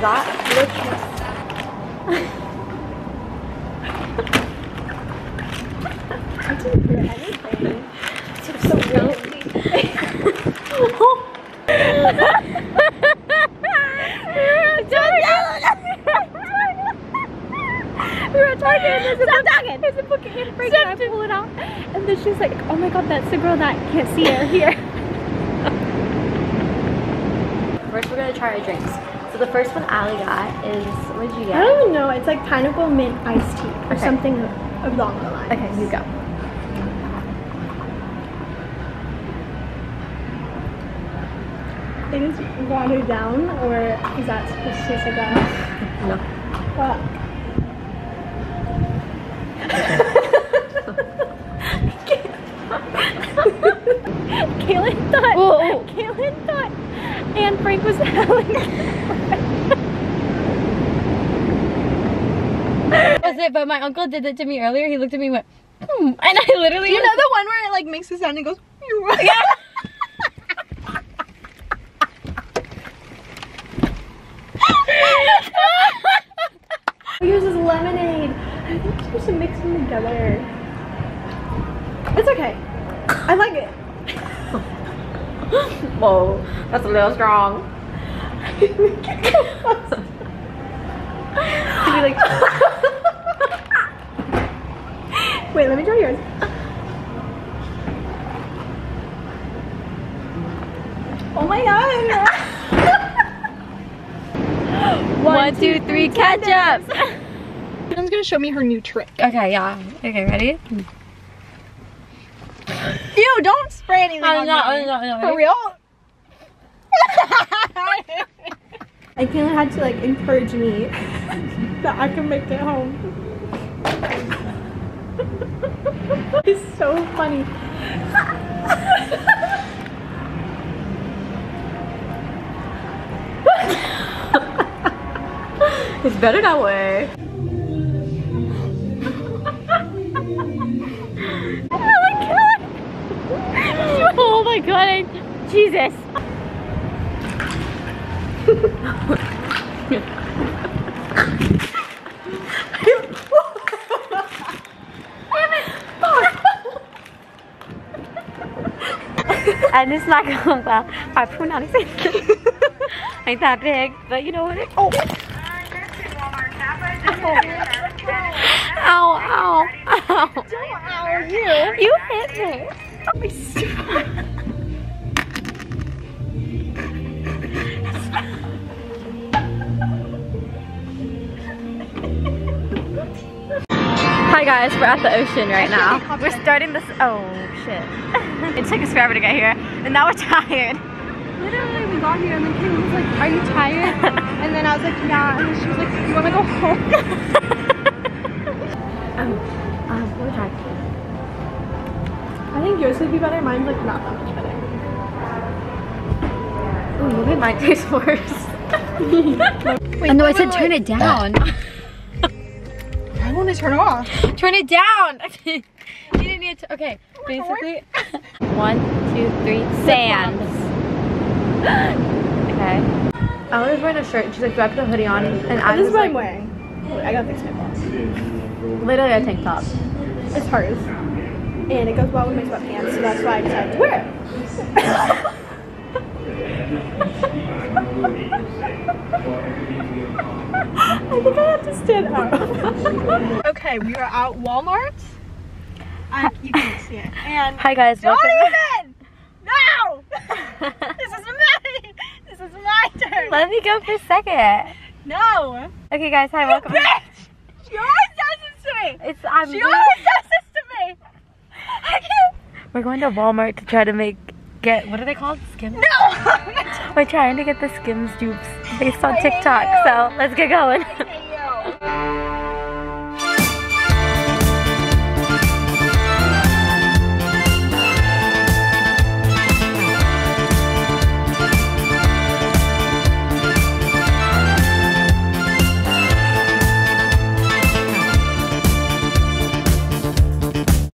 that We were talking, there's a, book, in her and I pull it out. And then she's like, oh my god, that's the girl that can't see her here. First, we're gonna try our drinks. So the first one Alli got is, what did you get? I don't even know. It's like pineapple mint iced tea or Okay. something along the lines. Okay, you go. It is watered down, or is that supposed to taste like that? No. Fuck. Kaylin thought, Whoa. Kaylin thought Anne Frank was having Was it, but my uncle did it to me earlier. He looked at me and went, hmm. And I literally You know the one where it like makes a sound and goes. Yeah. Yours is lemonade. I think supposed to mix them together. It's okay. I like it. Whoa, that's a little strong. Like? Wait, let me try yours. Oh my god! One, two, three, catch up. Kim's gonna show me her new trick. Okay, yeah. Okay, ready? Hmm. Ew, don't spray anything I'm on not, me. I'm not, I'm not. For real? I kind of had to like encourage me that I can make it home. it's so funny. It's better that way. oh my god! Oh my god! Jesus! And it's not going well. I put pronounce it. Ain't that big, but you know what? Oh! Ow, ow, ow. Ow, you. You hit me. Oh, guys, we're at the ocean right now. We're starting this, oh shit. It took us forever to get here, and now we're tired. Literally, we got here and then Kim was like, "Are you tired?" and then I was like, "Yeah," and then she was like, "You want to go home?" Um, um, what would I I think yours would be better. Mine's like not that much better. Ooh, maybe it might taste worse. Wait, oh no, I said wait, turn wait. it down. I want to turn it off. Turn it down. you didn't need to. Okay, oh basically. One, two, three. Sands. okay. I was wearing a shirt. and She's like, "Do I put a hoodie on?" And I this was is what like, I'm wearing. I gotta fix my boss. literally a tank top. It's hers. And it goes well with my sweatpants, so that's why I decided to wear it. I think I stand up. okay, we are at Walmart. I, you can't see it. And Hi guys, don't welcome. even! No! this is my this is my turn. Let me go for a second. no. Okay, guys, hi, welcome. Bitch! She always does this to me. It's I'm. She always does this to me. I can't. We're going to Walmart to try to make get what are they called? Skims. No. We're trying to get the Skims dupes based on TikTok. So let's get going.